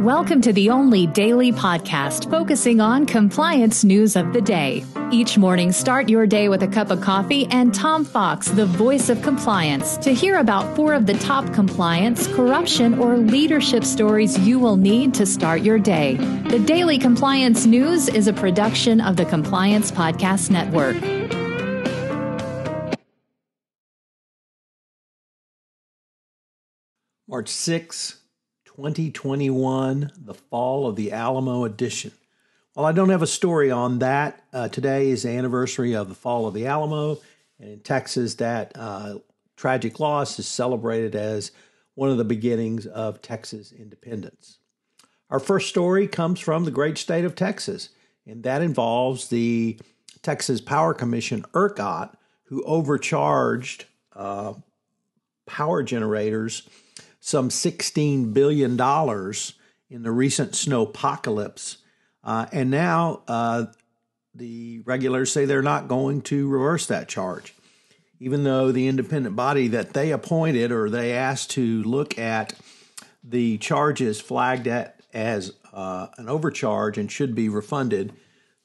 Welcome to the only daily podcast focusing on compliance news of the day. Each morning, start your day with a cup of coffee and Tom Fox, the voice of compliance, to hear about four of the top compliance, corruption, or leadership stories you will need to start your day. The Daily Compliance News is a production of the Compliance Podcast Network. March 6, 2021, the fall of the Alamo edition. While I don't have a story on that, uh, today is the anniversary of the fall of the Alamo, and in Texas, that uh, tragic loss is celebrated as one of the beginnings of Texas independence. Our first story comes from the great state of Texas, and that involves the Texas Power Commission, ERCOT, who overcharged uh, power generators some $16 billion in the recent snowpocalypse. Uh, and now uh, the regulators say they're not going to reverse that charge, even though the independent body that they appointed or they asked to look at the charges flagged at as uh, an overcharge and should be refunded.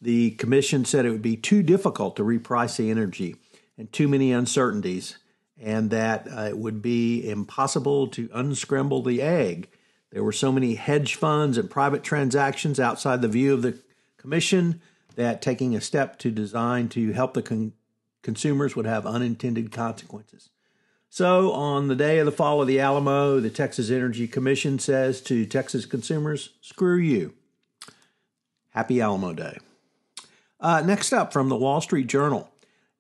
The commission said it would be too difficult to reprice the energy and too many uncertainties and that uh, it would be impossible to unscramble the egg. There were so many hedge funds and private transactions outside the view of the commission that taking a step to design to help the con- consumers would have unintended consequences. So, on the day of the fall of the Alamo, the Texas Energy Commission says to Texas consumers, screw you. Happy Alamo Day. Uh, next up from the Wall Street Journal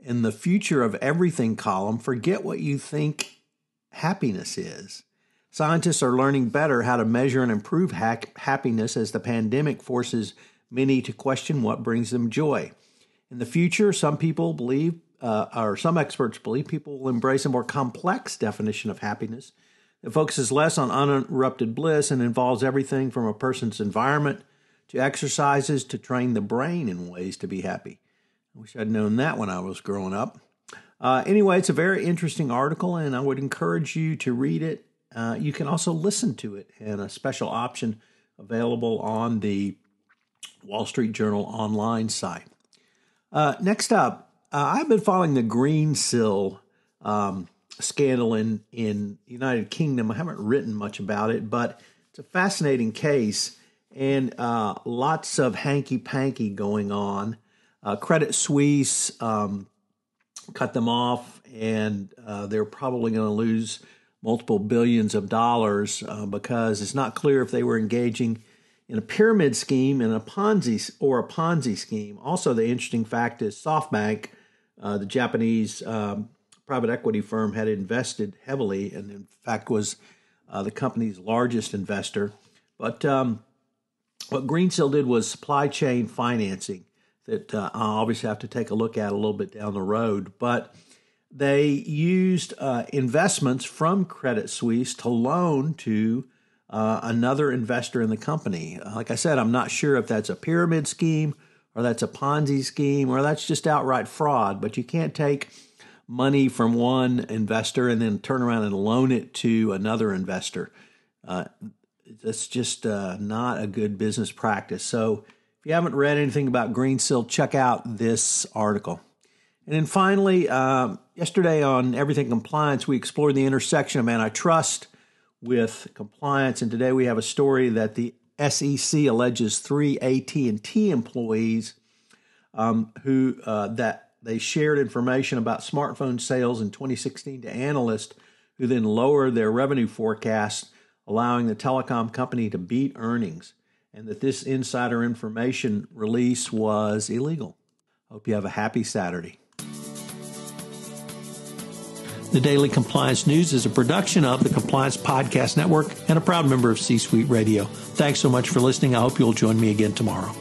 in the future of everything column, forget what you think happiness is. Scientists are learning better how to measure and improve ha- happiness as the pandemic forces many to question what brings them joy. In the future, some people believe, uh, or some experts believe, people will embrace a more complex definition of happiness that focuses less on uninterrupted bliss and involves everything from a person's environment to exercises to train the brain in ways to be happy. I wish I'd known that when I was growing up. Uh, anyway, it's a very interesting article, and I would encourage you to read it. Uh, you can also listen to it in a special option available on the Wall Street Journal online site. Uh, next up, uh, I've been following the Greensill um, scandal in in United Kingdom. I haven't written much about it, but it's a fascinating case and uh, lots of hanky panky going on. Uh, Credit Suisse um, cut them off, and uh, they're probably going to lose multiple billions of dollars uh, because it's not clear if they were engaging in a pyramid scheme and a Ponzi or a Ponzi scheme. Also, the interesting fact is SoftBank, uh, the Japanese um, private equity firm, had invested heavily, and in fact was uh, the company's largest investor. But um, what Greensill did was supply chain financing that uh, i obviously have to take a look at a little bit down the road. But they used uh, investments from Credit Suisse to loan to uh, another investor in the company. Like I said, I'm not sure if that's a pyramid scheme or that's a Ponzi scheme or that's just outright fraud, but you can't take money from one investor and then turn around and loan it to another investor. Uh, that's just uh, not a good business practice. So if you haven't read anything about Greensill, check out this article. And then finally, uh, yesterday on Everything Compliance, we explored the intersection of antitrust with compliance, and today we have a story that the SEC alleges three AT&T employees um, who uh, that they shared information about smartphone sales in 2016 to analysts, who then lowered their revenue forecast, allowing the telecom company to beat earnings and that this insider information release was illegal. Hope you have a happy Saturday. The Daily Compliance News is a production of the Compliance Podcast Network and a proud member of C Suite Radio. Thanks so much for listening. I hope you'll join me again tomorrow.